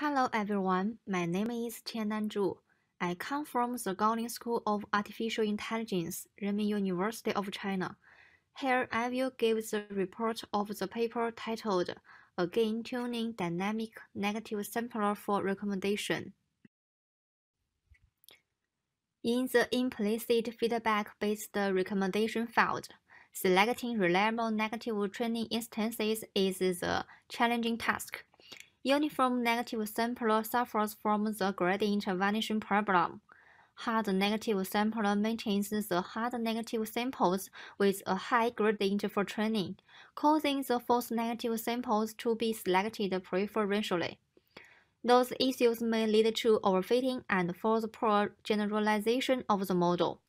Hello everyone, my name is Qiannan Zhu. I come from the Gaoling School of Artificial Intelligence, Renmin University of China. Here I will give the report of the paper titled A Gain Tuning Dynamic Negative Sampler for Recommendation. In the implicit feedback-based recommendation field, selecting reliable negative training instances is the challenging task. Uniform negative sampler suffers from the gradient vanishing problem. Hard negative sampler maintains the hard negative samples with a high gradient for training, causing the false negative samples to be selected preferentially. Those issues may lead to overfitting and further poor generalization of the model.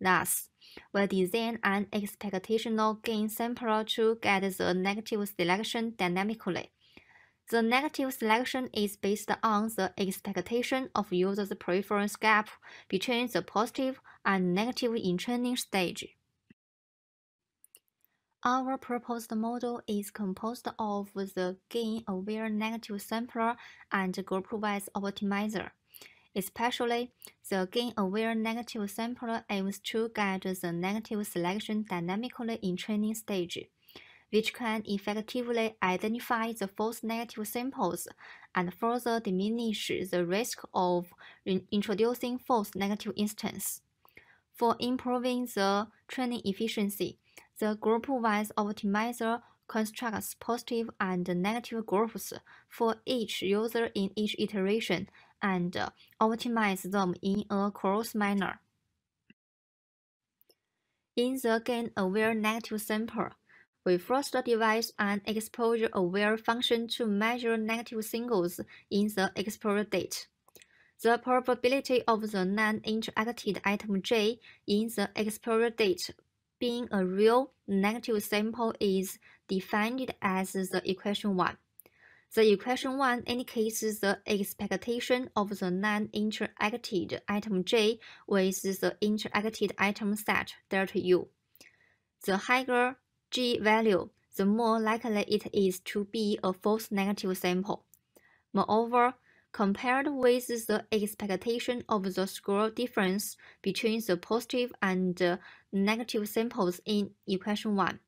Thus, we design an expectational gain sampler to get the negative selection dynamically. The negative selection is based on the expectation of users' preference gap between the positive and negative in training stage. Our proposed model is composed of the gain-aware negative sampler and group-wise optimizer. Especially, the gain-aware negative sampler aims to get the negative selection dynamically in training stage which can effectively identify the false negative samples and further diminish the risk of introducing false negative instances. For improving the training efficiency, the group-wise optimizer constructs positive and negative groups for each user in each iteration and optimizes them in a cross manner. In the gain-aware negative sample, we first devise an exposure-aware function to measure negative singles in the exposure date. The probability of the non-interacted item j in the exposure date being a real negative sample is defined as the equation 1. The equation 1 indicates the expectation of the non-interacted item j with the interacted item set delta u. The higher Value, the more likely it is to be a false negative sample. Moreover, compared with the expectation of the score difference between the positive and negative samples in equation 1,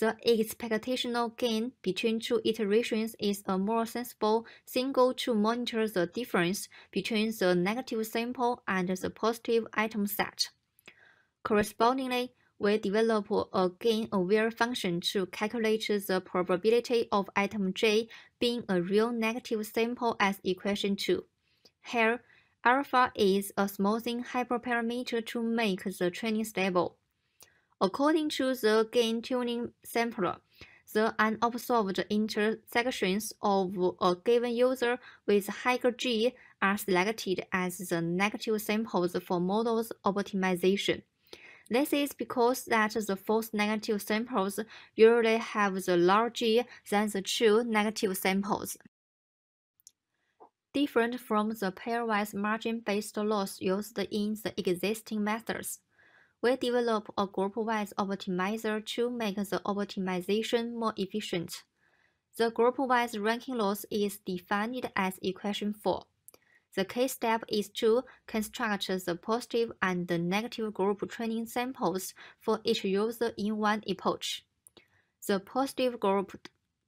the expectational gain between two iterations is a more sensible single to monitor the difference between the negative sample and the positive item set. Correspondingly, we develop a gain-aware function to calculate the probability of item j being a real negative sample as equation 2. Here, alpha is a smoothing hyperparameter to make the training stable. According to the gain tuning sampler, the unobserved intersections of a given user with higher G are selected as the negative samples for models optimization. This is because that the false negative samples usually have the larger than the true negative samples. Different from the pairwise margin-based loss used in the existing methods, we develop a group-wise optimizer to make the optimization more efficient. The group-wise ranking loss is defined as equation 4. The key step is to construct the positive and the negative group training samples for each user in one epoch. The positive group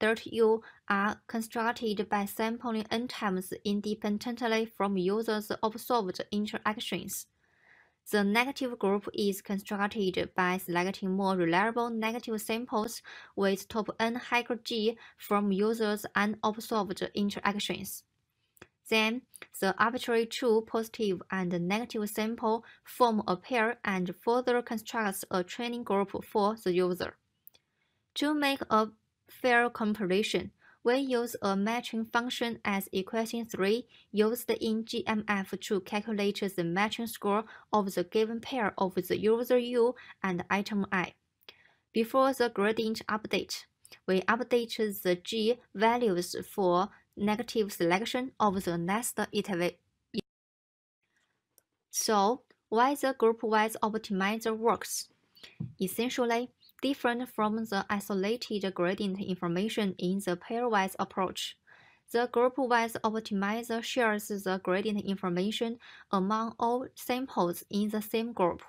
.u are constructed by sampling n times independently from users' observed interactions. The negative group is constructed by selecting more reliable negative samples with top n higher g from users' unobserved interactions. Then, the arbitrary two positive and negative sample form a pair and further constructs a training group for the user. To make a fair comparison, we use a matching function as equation 3 used in GMF to calculate the matching score of the given pair of the user U and item I. Before the gradient update, we update the G values for negative selection of the next iteration. So, why the group-wise optimizer works? Essentially, different from the isolated gradient information in the pairwise approach. The group-wise optimizer shares the gradient information among all samples in the same group.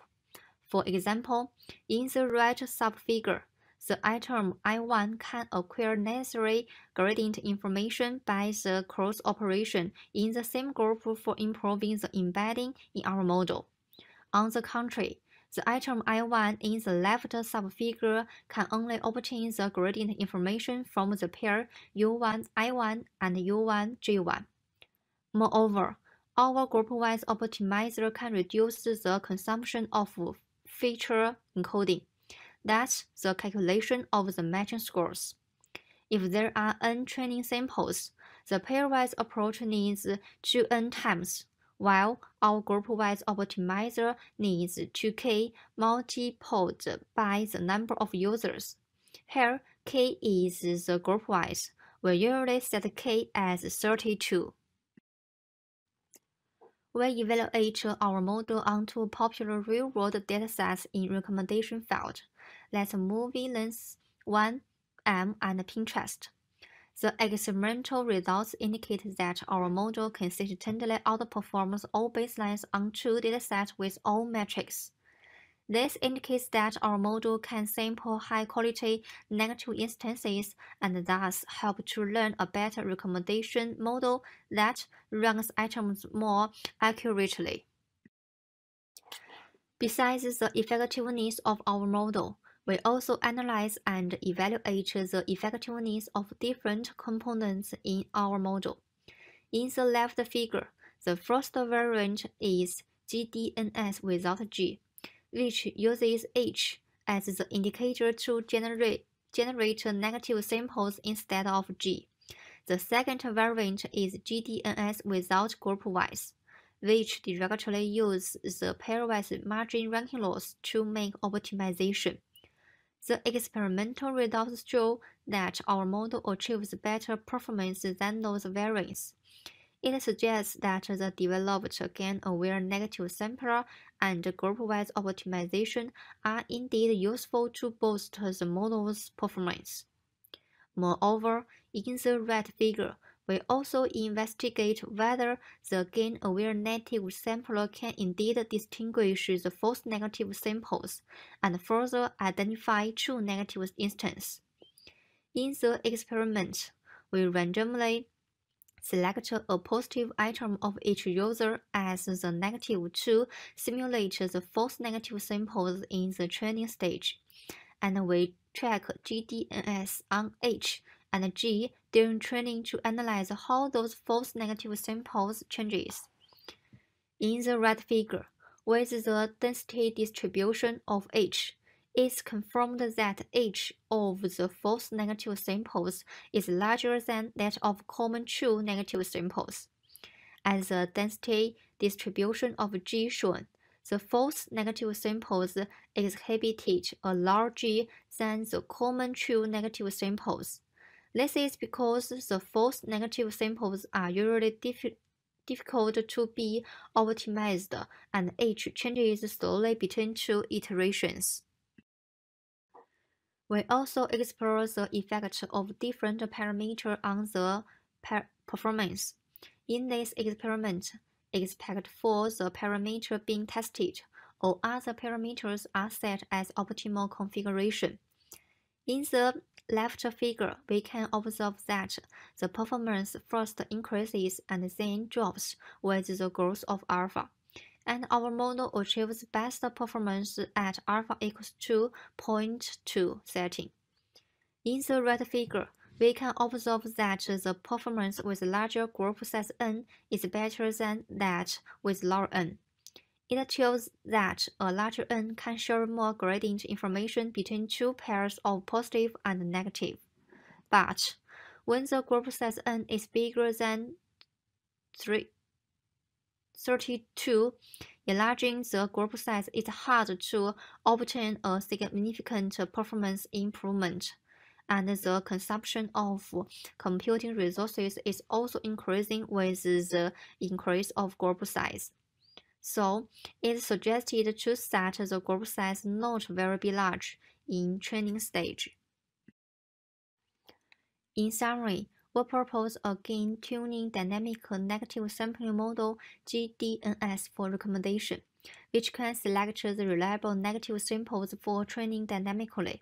For example, in the right subfigure, the item I1 can acquire necessary gradient information by the cross operation in the same group for improving the embedding in our model. On the contrary, the item I1 in the left subfigure can only obtain the gradient information from the pair U1 I1 and U1 J1. Moreover, our group-wise optimizer can reduce the consumption of feature encoding. That's the calculation of the matching scores. If there are n training samples, the pairwise approach needs 2n times while our group-wise optimizer needs 2k multiplied by the number of users. Here, k is the group-wise. We usually set k as 32. We evaluate our model onto popular real-world datasets in recommendation field. Let's MovieLens 1, M, and Pinterest. The experimental results indicate that our model consistently outperforms all baselines on two datasets with all metrics. This indicates that our model can sample high-quality negative instances and thus help to learn a better recommendation model that ranks items more accurately. Besides the effectiveness of our model, we also analyze and evaluate the effectiveness of different components in our model. In the left figure, the first variant is GDNS without G, which uses H as the indicator to generate, generate negative samples instead of G. The second variant is GDNS without group-wise, which directly use the pairwise margin ranking loss to make optimization. The experimental results show that our model achieves better performance than those variants. It suggests that the developed gain-aware negative sampler and group-wise optimization are indeed useful to boost the model's performance. Moreover, in the right figure, we also investigate whether the gain-aware native sampler can indeed distinguish the false negative samples and further identify true negative instances. In the experiment, we randomly select a positive item of each user as the negative to simulate the false negative samples in the training stage, and we track GDNS on H and G during training to analyze how those false negative samples changes. In the right figure, with the density distribution of H, it's confirmed that H of the false negative samples is larger than that of common true negative samples. As the density distribution of G shown, the false negative samples exhibited a larger than the common true negative samples. This is because the false negative samples are usually difficult to be optimized and H changes slowly between two iterations. We also explore the effect of different parameters on the performance. In this experiment, except for the parameter being tested, all other parameters are set as optimal configuration. In the left figure, we can observe that the performance first increases and then drops with the growth of alpha. And our model achieves best performance at alpha equals to 0.2 setting. In the right figure, we can observe that the performance with larger group size n is better than that with lower n. It shows that a larger n can share more gradient information between two pairs of positive and negative. But when the group size n is bigger than 3, 32, enlarging the group size is hard to obtain a significant performance improvement, and the consumption of computing resources is also increasing with the increase of group size. So it's suggested to set the group size not very be large in training stage. In summary, we propose a gain tuning dynamic negative sampling model GDNS for recommendation, which can select the reliable negative samples for training dynamically.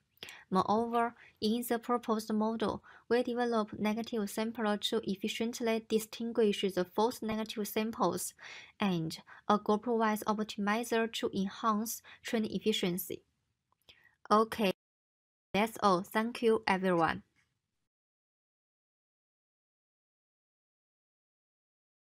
Moreover, in the proposed model, we develop negative sampler to efficiently distinguish the false negative samples and a group-wise optimizer to enhance training efficiency. Okay, that's all. Thank you, everyone.